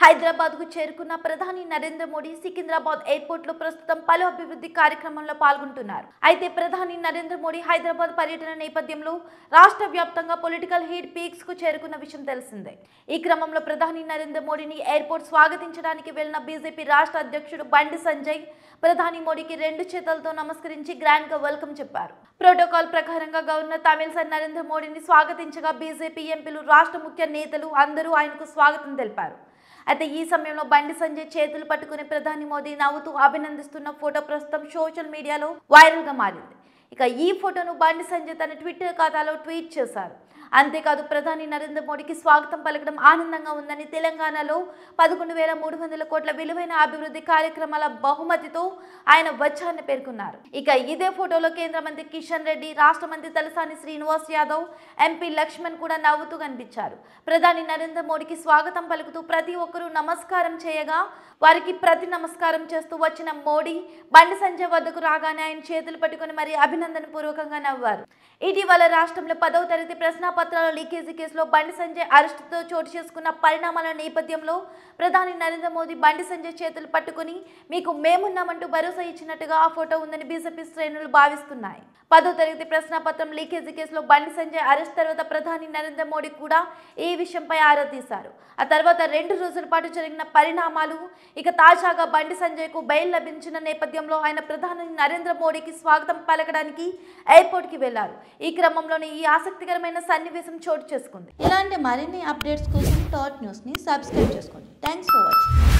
హైదరాబాద్కు చేరుకున్న ప్రధాని నరేంద్ర మోడీ సికింద్రాబాద్ ఎయిర్పోర్ట్లో ప్రస్తుతం పలు అభివృద్ధి కార్యక్రమంలో పాల్గొంటున్నారు. అయితే ప్రధాని నరేంద్ర మోడీ హైదరాబాద్ పర్యటన నేపథ్యంలో రాష్ట్ర వ్యాప్తంగా పొలిటికల్ హీట్ పీక్స్కు చేరుకున్న విషయం తెలిసిందే. ఈ క్రమంలో ప్రధాని నరేంద్ర మోడీని ఎయిర్పోర్ట్ స్వాగతించడానికి వెళ్ళిన బీజేపీ రాష్ట్ర అధ్యక్షుడు బండి సంజయ్ ప్రధాని మోడీకి రెండు చేతులతో నమస్కరించి గ్రాండ్గా వెల్కమ్ చెప్పారు. ప్రోటోకాల్ ప్రకారంగా గవర్నర్ తమిళసై నరేంద్ర మోడీని స్వాగతించగా బీజేపీ ఎంపీలు రాష్ట్ర ముఖ్య నేతలు అందరూ ఆయనకు స్వాగతం తెలిపారు. అయితే ఈ సమయంలో బండి సంజయ్ చేతులు పట్టుకుని ప్రధాని మోదీ నవ్వుతూ అభినందిస్తున్న ఫోటో ప్రస్తుతం సోషల్ మీడియాలో వైరల్గా మారింది. ఇక ఈ ఫోటోను బండి సంజయ్ తన ట్విట్టర్ ఖాతాలో ట్వీట్ చేశారు. అంతేకాదు ప్రధాని నరేంద్ర మోడీకి స్వాగతం పలకడం ఆనందంగా ఉందని తెలంగాణలో పదకొండు వేల మూడు వందల కోట్ల విలువైన అభివృద్ధి కార్యక్రమాల బహుమతితో ఆయన వచ్చారని పేర్కొన్నారు. ఇక ఇదే ఫోటోలో కేంద్ర మంత్రి కిషన్ రెడ్డి రాష్ట్ర మంత్రి తలసాని శ్రీనివాస్ యాదవ్ ఎంపీ లక్ష్మణ్ కూడా నవ్వుతూ కనిపించారు. ప్రధాని నరేంద్ర మోడీకి స్వాగతం పలుకుతూ ప్రతి ఒక్కరూ నమస్కారం చేయగా వారికి ప్రతి నమస్కారం చేస్తూ వచ్చిన మోడీ బండి సంజయ్ వద్దకు రాగానే ఆయన చేతులు పట్టుకుని మరి అభినందన పూర్వకంగా నవ్వారు. ఇటీవల రాష్ట్రంలో పదవ తరగతి ప్రశ్నాపత్రాల లీకేజీ కేసులో బండి సంజయ్ అరెస్టుతో చోటు చేసుకున్న పరిణామాల నేపథ్యంలో ప్రధాని నరేంద్ర మోదీ బండి సంజయ్ చేతులు పట్టుకుని మీకు మేమున్నామంటూ భరోసా ఇచ్చినట్టుగా ఆ ఫోటో ఉందని బీజేపీ శ్రేణులు భావిస్తున్నాయి. పదో తరగతి ప్రశ్నాపత్రం లీకేజీ కేసులో బండి సంజయ్ అరెస్ట్ తర్వాత ప్రధాని నరేంద్ర మోడీ కూడా ఈ విషయంపై ఆరా తీశారు. ఆ తర్వాత రెండు రోజుల పాటు జరిగిన పరిణామాలు ఇక తాజాగా బండి సంజయ్కు బెయిల్ లభించిన నేపథ్యంలో ఆయన ప్రధాని నరేంద్ర మోడీకి స్వాగతం పలకడానికి ఎయిర్పోర్ట్కి వెళ్ళారు ఈ క్రమంలోనే ఈ ఆసక్తికరమైన సన్నివేశం చోటు చేసుకుంది. ఇలాంటి మరిన్ని అప్డేట్స్ కోసం టాట్ న్యూస్ని సబ్స్క్రైబ్ చేసుకోండి. Thanks for watching.